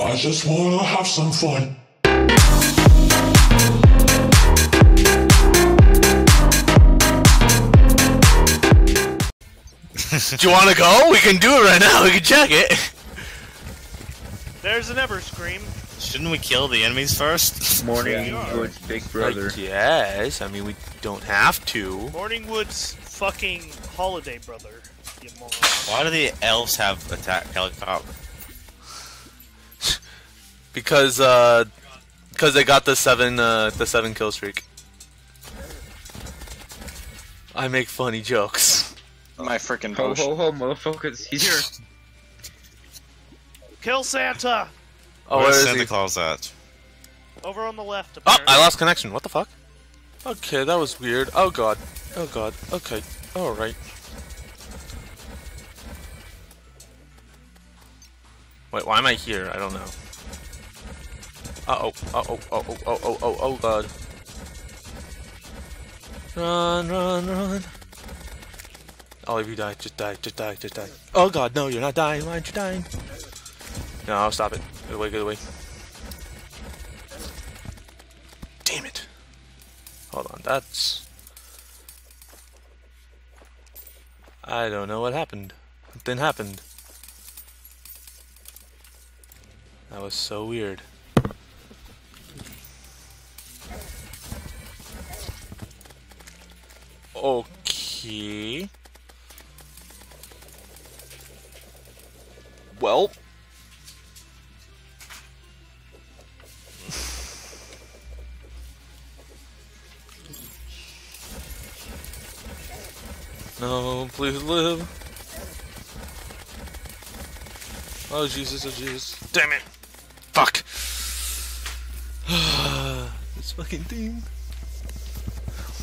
I just wanna have some fun. Do you want to go? We can do it right now. We can check it. There's an Everscream. Shouldn't we kill the enemies first? Mourning Yeah. Wood's big brother. yes. I mean, we don't have to. Mourning Wood's fucking holiday brother. Why do the elves have attack helicopter? Because, uh, because they got the seven, uh, the seven kill streak. I make funny jokes. My freaking Ho ho ho, motherfuckers! He's here. Kill Santa! Oh, Where's where is Santa he? Claus at? Over on the left, Oh. I lost connection. What the fuck? Okay, that was weird. Oh god. Oh god. Okay. Alright. Wait, why am I here? I don't know. Uh oh. Uh oh. Oh oh. Oh oh. Oh oh god. Run, run, run. All of you die. Just die. Just die. Just die. Oh god, no, you're not dying. Why aren't you dying? No, I'll stop it. Get away, get away. Damn it. Hold on, that's... I don't know what happened. Something happened. That was so weird. Okay. Well. No, please live. Oh Jesus, oh Jesus. Damn it! Fuck! this fucking thing.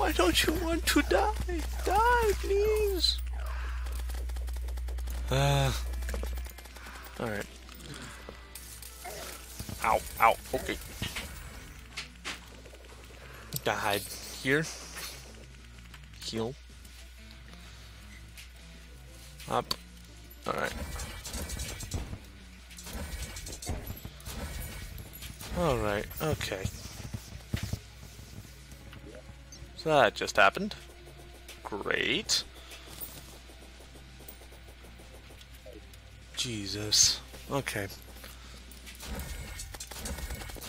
Why don't you want to die? Die, please! Uh, Alright. Ow, ow, okay. Gotta hide here. Heal. Up. Alright. Alright, okay. So that just happened. Great. Jesus. Okay.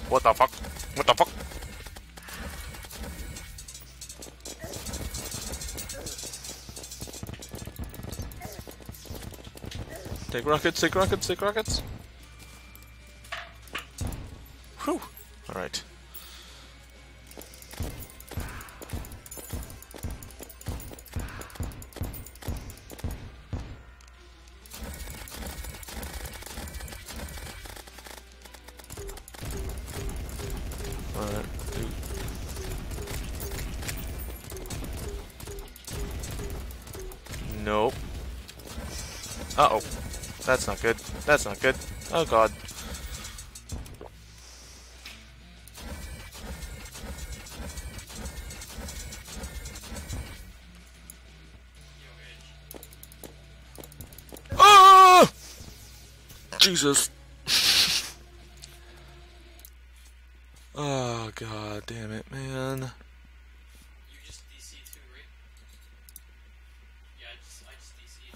What the fuck? What the fuck? Take rockets, take rockets, take rockets. Alright. Nope. Uh oh. That's not good. That's not good. Oh god. Ah! Jesus. oh god damn it, man.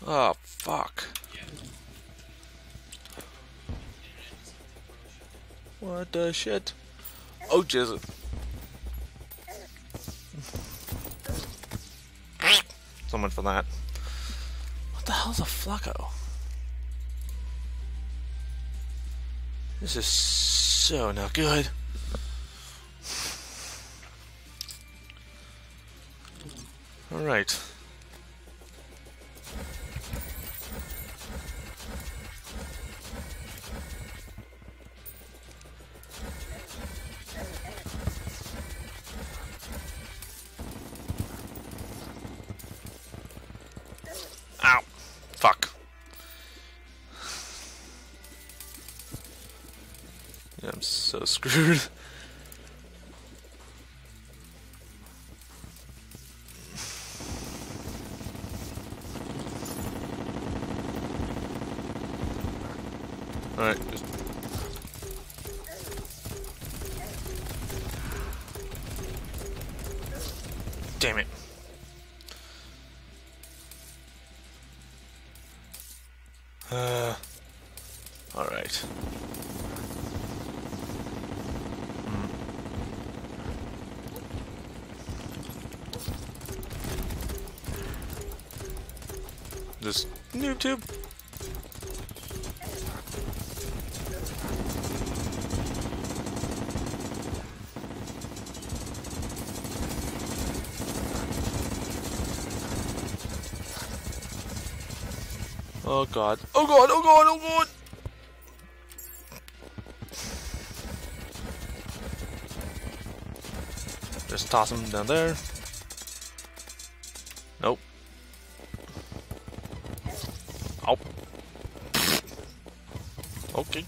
Oh fuck. What the shit? Oh Jesus. Someone for that. What the hell's a Flocko? This is so not good. Alright. Ow. Fuck. I'm so screwed. Alright, just... Damn it. Uh... Alright. Hmm. This noob tube. Oh god. Oh god, oh god, oh god! Just toss him down there. Nope. Oh. Okay.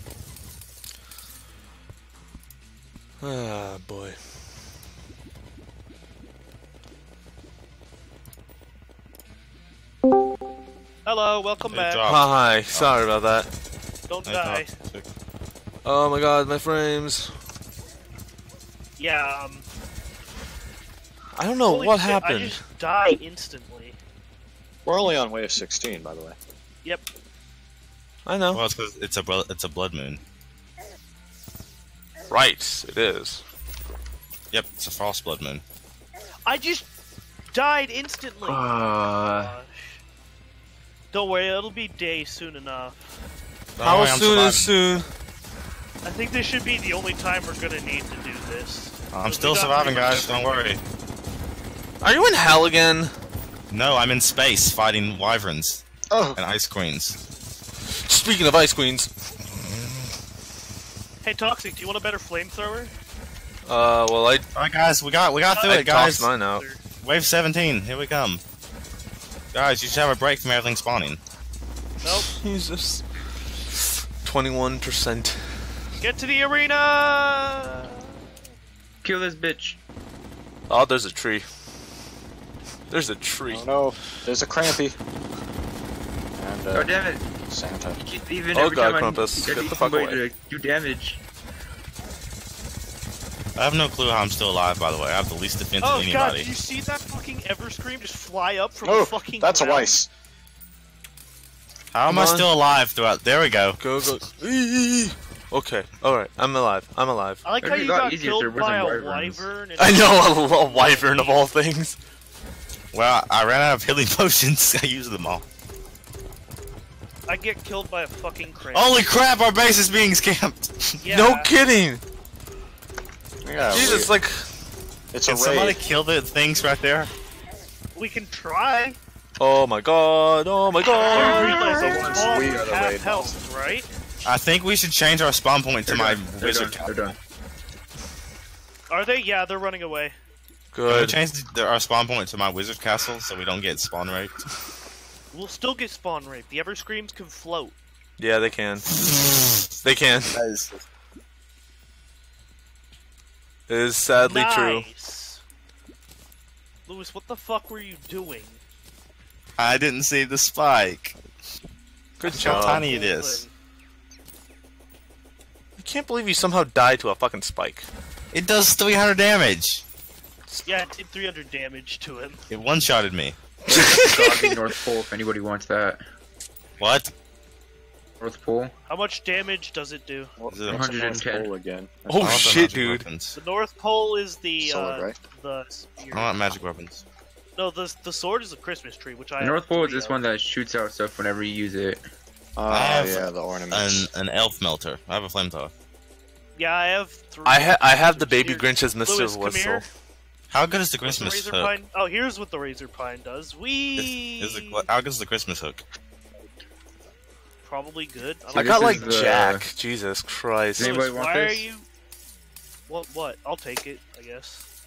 Ah, boy. Hello, welcome Good back. job. Hi, sorry about that. Don't I die. thought- Oh my god, my frames. Yeah, um. I don't know holy what shit, I happened. just die instantly. We're only on wave 16, by the way. Yep. I know. Well, it's 'cause it's a blo- it's a blood moon. right, it is. Yep, it's a frost blood moon. I just died instantly. Uh, Gosh. Don't worry, it'll be day soon enough. Don't How worry, I'm soon is soon? I think this should be the only time we're gonna need to do this. I'm still surviving, guys. Don't worry. Are you in hell again? No, I'm in space fighting wyverns Oh, and ice queens. Speaking of ice queens, Hey, Toxic, do you want a better flamethrower? uh, well, I All right, guys, we got we got through I it, guys. mine out. Wave 17, here we come. Guys, you should have a break from everything spawning. Nope. Jesus, twenty-one percent. Get to the arena! kill this bitch. Oh, there's a tree. There's a tree. oh no, there's a Crampy. And Oh uh, damn it! Santa. You keep leaving Oh, God, Krampus, I, I get the fuck away. do damage. I have no clue how I'm still alive, by the way. I have the least defense Oh of god, anybody. did you see that fucking Everscream just fly up from Oh, the fucking that's a ground? Weiss. How am I still alive throughout? There we go. Go go. Okay, all right. I'm alive. I'm alive. I like how It'd be you got easier if there killed by a wyverns. wyvern. I know a, a wyvern of all things. Well, I ran out of healing potions. I used them all. I get killed by a fucking crane. Holy crap! Our base is being scammed. yeah. No kidding. Yeah, Jesus, we- like it's Can a somebody raid. kill the things right there? We can try. Oh my god, oh my god. realize the a ones mob we is are the half health, right? I think we should change our spawn point to They're my done. They're wizard done. They're done. Are they? Yeah, they're running away. Can we Good. change the, our spawn point to my wizard castle so we don't get spawn raped? We'll still get spawn raped. The Everscreams can float. Yeah, they can. They can. It is sadly true. Nice. Lewis, what the fuck were you doing? I didn't see the spike. Good How job. tiny it is. I can't believe you somehow died to a fucking spike. It does 300 damage. Yeah, it did 300 damage to him. It one-shotted me. North Pole if anybody wants that. What? North Pole. How much damage does it do? What- Is it what's the North 110? Pole again. Oh I shit, dude. weapons. The North Pole is the Sword, uh, right? the spear. I want magic weapons. No, the the sword is a Christmas tree, which I The North Pole is this of. one that shoots out stuff whenever you use it. Oh, I have yeah, the An, ornaments. an elf melter. I have a flamethrower. Yeah, I have three. I ha- I have the baby Here, Grinch's Mr. Lewis, come Whistle. here. How good is the What's the Christmas razor hook? pine? Oh, here's what the razor pine does. We Is, is the, how good is the Christmas hook? Probably good. I don't got like the- Jack. Jesus Christ. Does anybody Lewis, want why this? are you? What? What? I'll take it. I guess.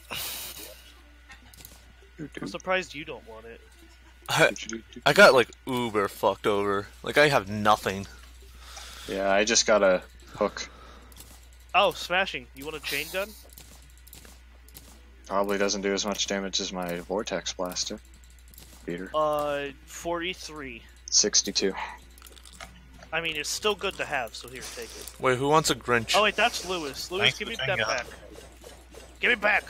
I'm surprised you don't want it. I, I got like uber fucked over. Like I have nothing. Yeah, I just got a hook. Oh, smashing! You want a chain gun? Probably doesn't do as much damage as my Vortex Blaster. Peter. Uh, 43. 62. I mean, it's still good to have. So here, take it. Wait, who wants a Grinch? Oh wait, that's Lewis. Lewis, Thanks give me that chain gun. back. Give it back.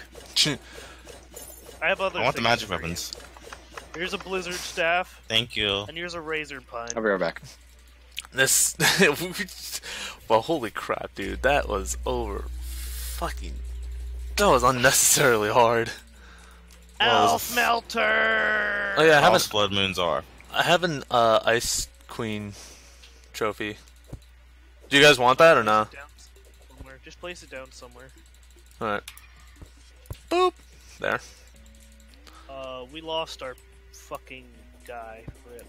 I have other. I want the magic for weapons. Here's a blizzard staff, Thank you. and here's a razor pine. I'll be right back. This, well, holy crap, dude, that was over, fucking, that was unnecessarily hard. Elf melter. Oh yeah, I haven't, blood moons are. I have an uh, Ice Queen trophy. Do you guys want that or not? Somewhere. Just place it down somewhere. All right. Boop. There. Uh, we lost our fucking guy. Rip.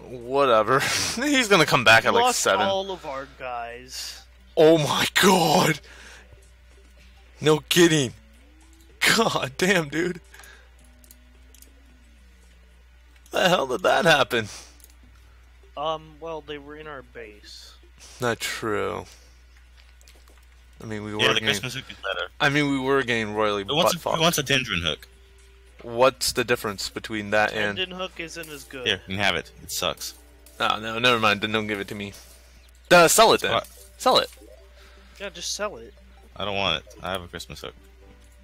Whatever. He's gonna come back We at like lost seven. all of our guys. Oh my god! No kidding. God damn, dude. The hell did that happen? Um, well, they were in our base. Not true. I mean, we were Yeah, the getting. Christmas hook is better. I mean, we were getting royally Who wants, butt who wants a Tendon hook? What's the difference between that and? Tendon hook isn't as good. Here, you can have it. It sucks. Oh no, never mind. Don't give it to me. Uh, sell it then. What? Sell it. Yeah, just sell it. I don't want it. I have a Christmas hook.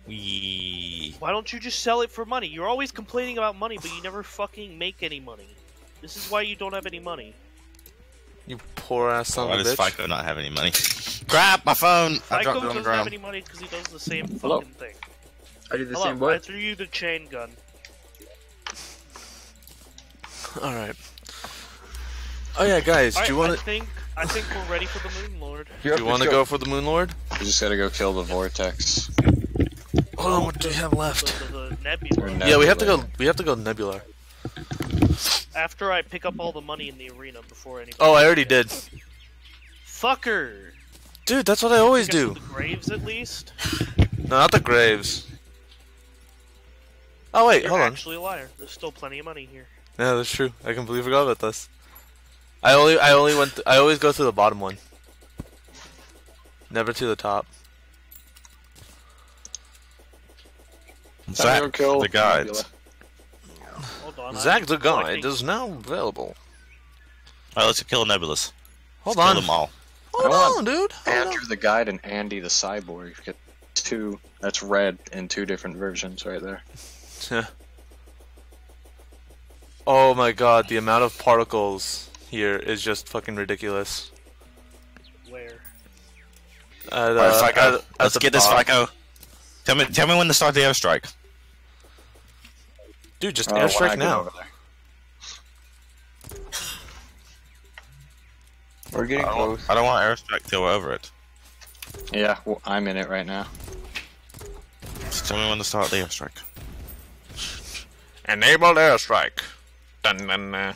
Wee. Why don't you just sell it for money? You're always complaining about money, but you never fucking make any money. This is why you don't have any money. You poor ass son Why of a does bitch. FICO not have any money? Crap, my phone! I dropped it on the ground. doesn't have any money because he does the same Hello? fucking thing. I did the Hello, same I threw you the chain gun. All right. Oh yeah, guys. Alright, do you want I to? think I think we're ready for the Moon Lord. Do you want to go for the Moon Lord? We just gotta go kill the vortex. Hold on. What do we have left? The, the, the nebula. Or Yeah, we have to go. We have to go Nebula. After I pick up all the money in the arena before anybody. Oh, I already did. Fucker. Dude, that's what I always do. The graves at least. No, not the graves. Oh wait, You're hold on. actually a liar. There's still plenty of money here. Yeah, that's true. I completely forgot about this. I only, I only went. I always go to the bottom one. Never to the top. Time to Zach, kill the guides. Nebula. On. Zach the Guide is now available. Alright, let's kill Nebulous. Hold Let's on. Kill them all. Hold on, dude. Hold on. Andrew the guide and Andy the cyborg. Get two. That's red in two different versions right there. Yeah. Oh my god, the amount of particles here is just fucking ridiculous. Where? At, uh, Alright, FICO. at- at let's the get this bottom. FICO. Tell me, tell me when to start the airstrike. Dude, just Oh, airstrike now. We're getting don't, close. want, I don't want airstrike till we're over it. Yeah, well, I'm in it right now. Just tell me when to start the airstrike. Enable airstrike. Dun, dun, dun.